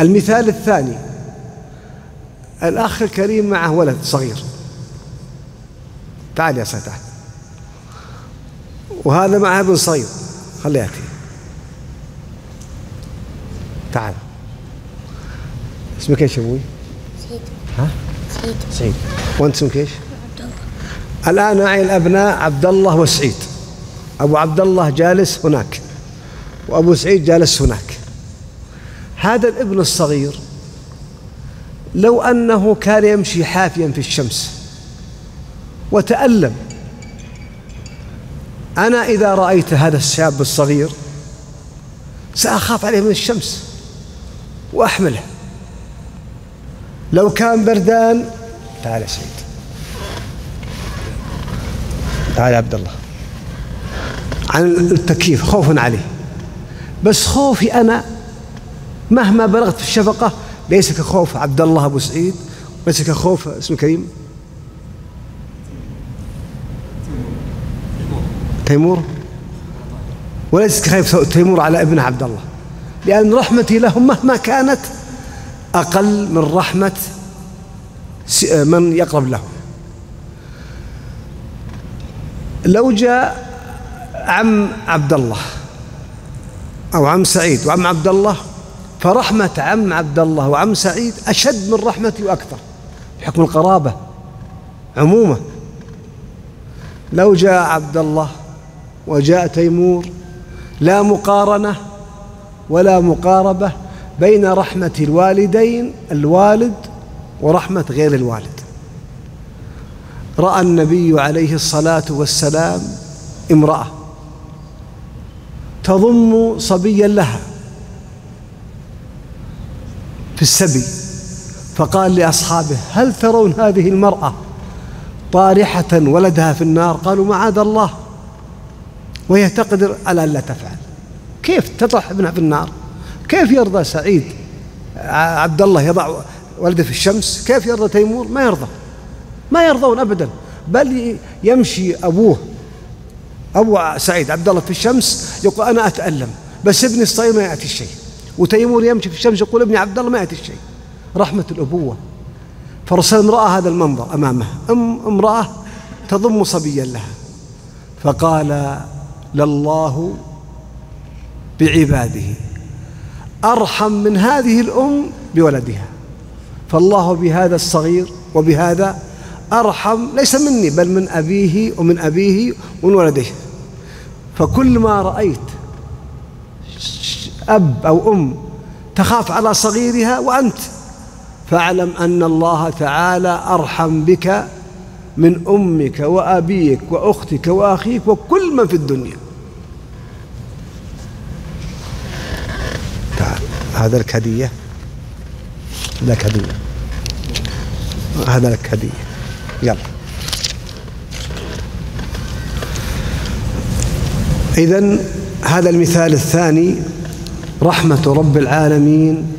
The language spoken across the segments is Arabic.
المثال الثاني. الأخ الكريم معه ولد صغير. تعال يا سيدي وهذا معه ابن صغير. خليه يأتي. تعال. اسمك إيش يا أبوي؟ سعيد. ها؟ سعيد. سعيد. وأنت اسمك إيش؟ عبد الله الآن معي الأبناء عبد الله وسعيد. أبو عبد الله جالس هناك. وأبو سعيد جالس هناك. هذا الابن الصغير. لو أنه كان يمشي حافيا في الشمس وتألم أنا إذا رأيت هذا الشاب الصغير سأخاف عليه من الشمس وأحمله. لو كان بردان تعال يا سعيد تعال يا عبد الله. عن التكييف خوف عليه. بس خوفي أنا مهما بلغت في الشفقة ليس كخوف عبد الله أبو سعيد ليس كخوف اسمه كريم. تيمور. وليس كخوف تيمور على ابن عبد الله لأن رحمتي لهم مهما كانت أقل من رحمة من يقرب لهم لو جاء عم عبد الله أو عم سعيد وعم عبد الله فرحمة عم عبد الله وعم سعيد أشد من رحمتي وأكثر بحكم القرابة عموما. لو جاء عبد الله وجاء تيمور لا مقارنة ولا مقاربة بين رحمة الوالدين الوالد ورحمة غير الوالد. رأى النبي عليه الصلاة والسلام امرأة تضم صبيا لها. في السبي فقال لأصحابه هل ترون هذه المرأة طارحة ولدها في النار؟ قالوا معاذ الله. وهي تقدر على أن لا تفعل. كيف تطرح ابنها في النار؟ كيف يرضى سعيد؟ عبد الله يضع ولده في الشمس كيف يرضى تيمور؟ ما يرضى. ما يرضون أبدا. بل يمشي أبوه أبو سعيد عبد الله في الشمس يقول أنا أتألم بس ابني الصغير ما يأتي الشيء وتيمور يمشي في الشمس يقول ابني عبد الله ما يأتي الشيء رحمة الأبوة. فرسول رأى هذا المنظر أمامه. أم امرأة تضم صبيا لها. فقال لله بعباده أرحم من هذه الأم بولدها. فالله بهذا الصغير وبهذا أرحم ليس مني بل من أبيه ومن أبيه ومن ولده. فكل ما رأيت أب أو أم تخاف على صغيرها وأنت. فاعلم أن الله تعالى أرحم بك من أمك وأبيك وأختك وأخيك وكل من في الدنيا. تعال هذا لك هدية؟ لك هدية. هذا لك هدية. يلا. إذا هذا المثال الثاني. رحمة رب العالمين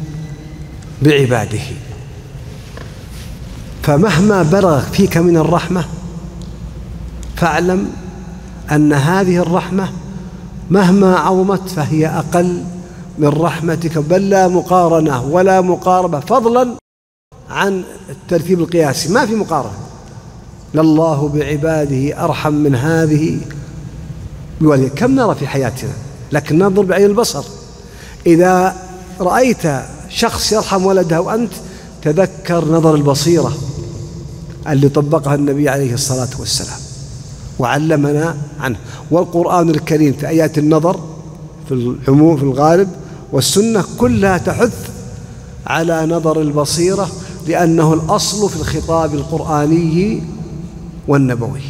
بعباده. فمهما بلغ فيك من الرحمة فاعلم أن هذه الرحمة مهما عظمت فهي أقل من رحمتك بل لا مقارنة ولا مقاربة فضلا عن الترتيب القياسي. ما في مقارنة. لله بعباده أرحم من هذه بولده كم نرى في حياتنا؟ لكن ننظر بعين البصر. إذا رأيت شخص يرحم ولده وأنت تذكر نظر البصيرة اللي طبقها النبي عليه الصلاة والسلام وعلمنا عنه. والقرآن الكريم في آيات النظر في العموم في الغالب والسنة كلها تحث على نظر البصيرة لأنه الأصل في الخطاب القرآني والنبوي.